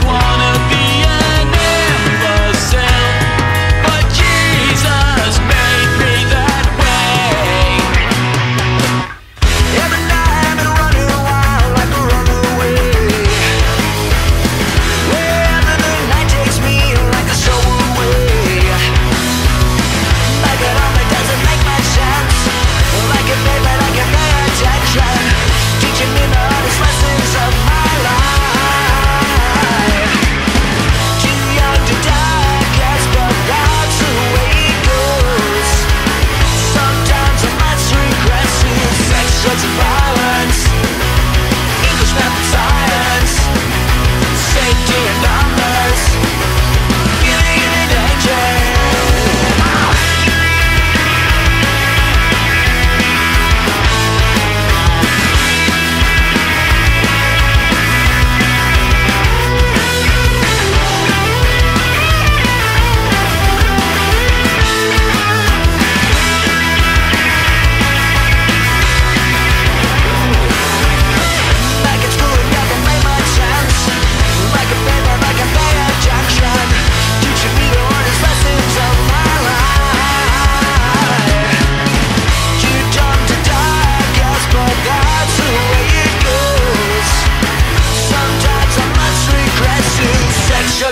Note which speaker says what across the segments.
Speaker 1: one.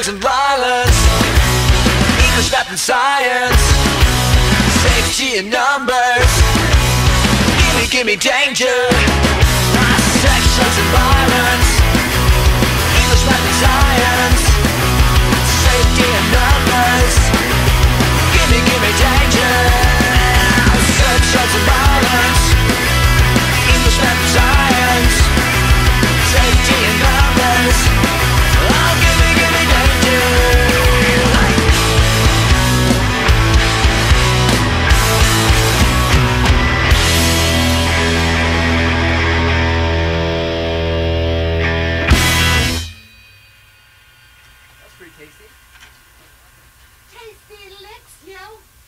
Speaker 1: drugs and violence. English, math and science. Safety in numbers. Gimme, gimme danger. And violence.
Speaker 2: Pretty tasty.
Speaker 3: Tasty licks, yo.